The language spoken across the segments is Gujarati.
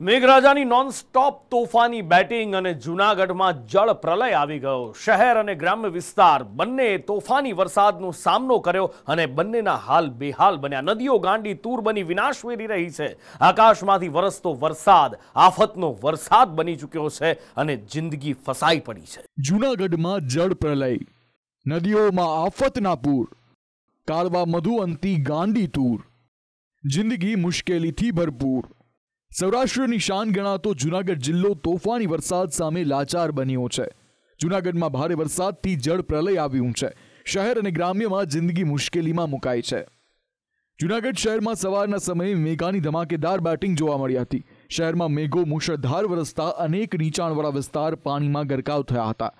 મેઘરાજાની નોન સ્ટોપ તોફાની બેટિંગ અને જૂનાગઢમાં જળ પ્રલય આવી ગયો. શહેર અને ગ્રામ્ય વિસ્તાર બંને તોફાની વરસાદનો સામનો કર્યો અને બંનેના હાલ બેહાલ બન્યા. નદીઓ ગાંડી તૂર બની વિનાશ વેરી રહી છે. આકાશમાંથી વરસતો વરસાદ, આફતનો વરસાદ બની ચૂક્યો છે અને જિંદગી ફસાઈ પડી છે. જૂનાગઢમાં જળ પ્રલય, નદીઓમાં આફતના પૂર, કાળવા મધુઅંતી ગાંડી તૂર. જિંદગી મુશ્કેલીથી ભરપૂર. સૌરાષ્ટ્રની શાન ગણાતો જૂનાગઢ જિલ્લો તોફાની વરસાદ સામે લાચાર બન્યો છે. જૂનાગઢમાં ભારે વરસાદથી જળ પ્રલય આવ્યું છે. શહેર અને ગ્રામ્યમાં જિંદગી મુશ્કેલીમાં મુકાઈ છે. જૂનાગઢ શહેરમાં સવારના સમયે મેઘાની ધમાકેદાર બેટિંગ જોવા મળી હતી. શહેરમાં મેઘો મુશળધાર વરસતા અનેક નીચાણવાળા વિસ્તાર પાણીમાં ગરકાવ થયા હતા.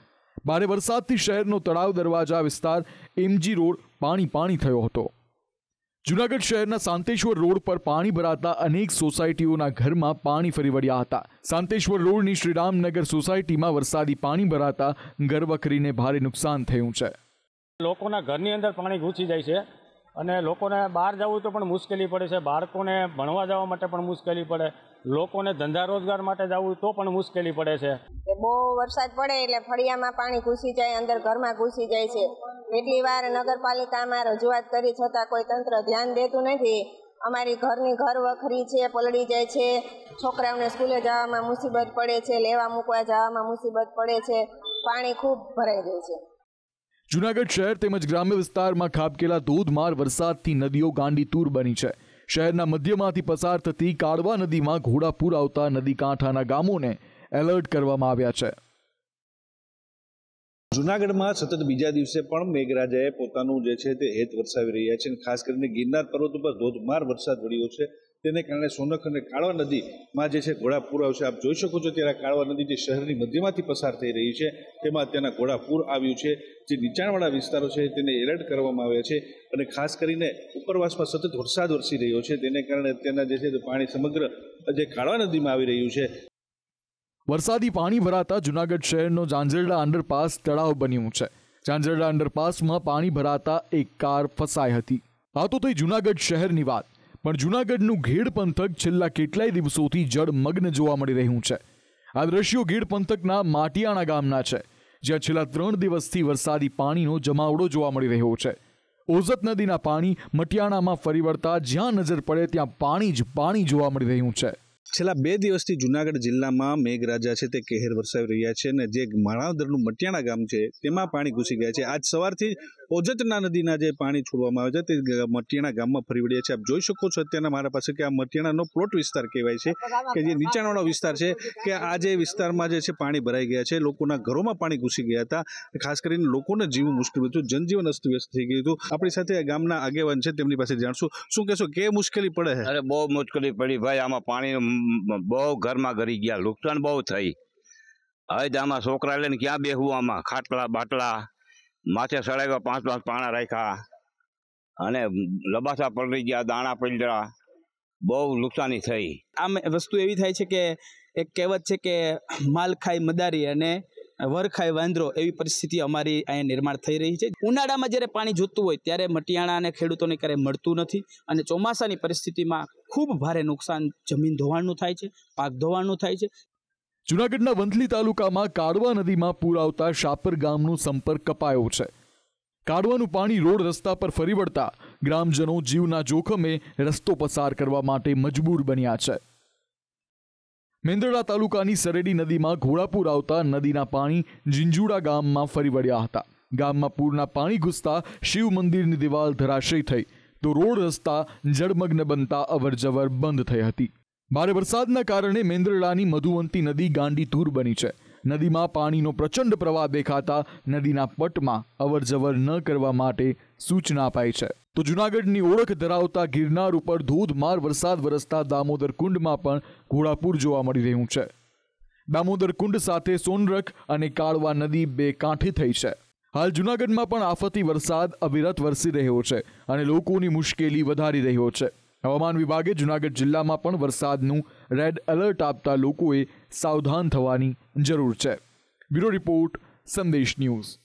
ભારે વરસાદથી શહેરનો તળાવ દરવાજા વિસ્તાર, એમજી રોડ પાણી પાણી થયો હતો. જૂનાગઢ શહેરના સાંતેશ્વર રોડ પર પાણી ભરાતા અનેક સોસાયટીઓના ઘરમાં પાણી ફરી વળ્યા હતા. સાંતેશ્વર રોડની શ્રીરામનગર સોસાયટીમાં વરસાદી પાણી ભરાતા ઘરવખરીને ભારે નુકસાન થયું છે. લોકોના ઘરની અંદર પાણી ઘૂસી જાય છે અને લોકોને બહાર જવું તો પણ મુશ્કેલી પડે છે. બાળકોને ભણવા જવા માટે પણ મુશ્કેલી પડે. લોકોને ધંધા રોજગાર માટે જવું તો પણ મુશ્કેલી પડે છે. બહુ વરસાદ પડે એટલે ફળિયામાં પાણી ઘૂસી જાય અંદર ઘરમાં ઘૂસી જાય છે. કેટલી વાર નગરપાલિકામાં રજૂઆત કરી છતાં કોઈ તંત્ર ધ્યાન દેતું નથી. અમારી ઘરની ઘર વખરી છે, પલળી જાય છે. છોકરાઓને સ્કૂલે જવામાં મુસીબત પડે છે, લેવા મૂકવા જવામાં મુસીબત પડે છે. પાણી ખૂબ ભરાઈ જાય છે. જૂનાગઢ શહેર તેમજ ગ્રામ્ય વિસ્તારમાં ખાબકેલા ધોધમાર વરસાદથી નદીઓ ગાંડીતૂર બની છે. શહેરના મધ્યમાંથી પસાર થતી કાળવા નદીમાં ઘોડાપૂર આવતા નદી કાંઠાના ગામોને એલર્ટ કરવામાં આવ્યા છે. જુનાગઢમાં સતત બીજા દિવસે પણ મેઘરાજાએ પોતાનું જે છે તે હેત વરસાવી રહ્યા છે અને ખાસ કરીને ગિરનાર પર્વત ઉપર ધોધમાર વરસાદ પડ્યો છે. તેને કારણે સોનક અને કાળવા નદીમાં જે છે ઘોડાપુર આવશે. આપ જોઈ શકો છો ત્યારે કાળવા નદી જે શહેરની મધ્યમાંથી પસાર થઈ રહી છે, તેમાં તેના ઘોડાપુર આવ્યું છે. જે નીચાણવાળા વિસ્તારો છે તેને એલર્ટ કરવામાં આવ્યા છે અને ખાસ કરીને ઉપરવાસમાં સતત વરસાદ વરસી રહ્યો છે. તેને કારણે તેના જે છે તે પાણી સમગ્ર જે કાળવા નદીમાં આવી રહ્યું છે. વરસાદી પાણી ભરાતા જૂનાગઢ શહેરનો ઝાંઝરડા અંડરપાસ તળાવ બન્યું છે. ઝાંઝરડા અંડરપાસમાં પાણી ભરાતા એક કાર ફસાઈ હતી. આ તો થઈ જૂનાગઢ શહેરની વાત. પણ જૂનાગઢનું ઘેડ પંથક છેલ્લા કેટલાય દિવસોથી જળમગ્ન જોવા મળી રહ્યું છે. આ દ્રશ્યો ઘેડ પંથકના માટિયાણા ગામના છે, જ્યાં છેલ્લા ત્રણ દિવસથી વરસાદી પાણીનો જમાવડો જોવા મળી રહ્યો છે. ઓઝત નદીના પાણી મટિયાણામાં ફરી વળતા જ્યાં નજર પડે ત્યાં પાણી જ પાણી જોવા મળી રહ્યું છે. છેલ્લા બે દિવસથી જુનાગઢ જિલ્લામાં મેઘરાજા છે તે કહેર વરસાવી રહ્યા છે અને જે માણાવદરનું મટિયાણા ગામ છે, તેમાં પાણી ઘૂસી ગયા છે. આજ સવારથી ઓજતના નદીના જે પાણી છોડવામાં આવે છે, તે મટિયાણા ગામમાં ફરી વળ્યા છે. આપ જોઈ શકો છો અત્યારના મારા પાસે કે આ મટિયાણાનો પ્લોટ વિસ્તાર કહેવાય છે કે જે નીચાણવાળો વિસ્તાર છે કે આ જે વિસ્તારમાં જે છે પાણી ભરાઈ ગયા છે, લોકોના ઘરોમાં પાણી ઘૂસી ગયા હતા. ખાસ કરીને લોકોને જીવવું મુશ્કેલ હતું, જનજીવન અસ્તવ્યસ્ત થઈ ગયું હતું. આપણી સાથે ગામના આગેવાન છે, તેમની પાસે જાણશું. શું કહેશો, કે મુશ્કેલી પડે છે? અરે બહુ મુશ્કેલી પડી ભાઈ, આમાં પાણી બહુ ઘરમાં ગરી ગયા નુકસાન બહુ થઈ. હવે આમાં છોકરા લઈને ક્યાં બેહવું આમાં? ખાટલા, બાટલા, માથે સળાવ્યા, પાંચ પાંચ પાણા રાખ્યા. અને લબાસા પલળી ગયા, દાણા પલળ્યા. બહુ નુકસાની થઈ. આમ વસ્તુ એવી થાય છે કે એક કહેવત છે કે માલ ખાય મદારી અને વર ખાય વાંદરો, એવી પરિસ્થિતિ અમારી અહીંયા નિર્માણ થઈ રહી છે. ઉનાળામાં જ્યારે પાણી જોતું હોય, ત્યારે મટિયાણા અને ખેડૂતોને ક્યારેય મળતું નથી. અને ચોમાસાની પરિસ્થિતિમાં ખૂબ ભારે નુકસાન જમીન ધોવાણનું થાય છે, પાક ધોવાણનું થાય છે. જૂનાગઢના વંથલી તાલુકામાં કાળવા નદીમાં પૂર આવતા શાપર ગામનો સંપર્ક કપાયો છે. કાળવાનું પાણી રોડ રસ્તા પર ફરી વળતા ગ્રામજનો જીવના જોખમે રસ્તો પસાર કરવા માટે મજબૂર બન્યા છે. મેંદરડા તાલુકાની સરેડી નદીમાં ઘોડાપુર આવતા નદીના પાણી જીંજુડા ગામમાં ફરી વળ્યા હતા. ગામમાં પૂરના પાણી ઘૂસતા શિવ મંદિરની દિવાલ ધરાશય થઈ તો રોડ રસ્તા, જળમગ્ન બનતા અવરજવર બંધ થઈ હતી. ભારે વરસાદના કારણે મેંદરડાની મધુવંતી નદી ગાંડીતૂર બની છે. નદીમાં પાણીનો પ્રચંડ પ્રવાહ દેખાતા નદીના પટમાં અવરજવર ન કરવા માટે સૂચના અપાઈ છે. તો જૂનાગઢની ઓળખ ધરાવતા ગિરનાર ઉપર ધોધમાર વરસાદ વરસતા દામોદર કુંડમાં પણ ઘોડાપૂર જોવા મળી રહ્યું છે. દામોદર કુંડ સાથે સોનરખ અને કાળવા નદી બે કાંઠે થઈ છે. હાલ જૂનાગઢમાં પણ આફતી વરસાદ, અવિરત વરસી રહ્યો છે અને લોકોની મુશ્કેલી વધારી રહ્યો છે. હવામાન વિભાગે જૂનાગઢ જિલ્લામાં પણ વરસાદનું રેડ એલર્ટ આપતા લોકોએ સાવધાન થવાની જરૂર છે. Bureau report, Sandesh news.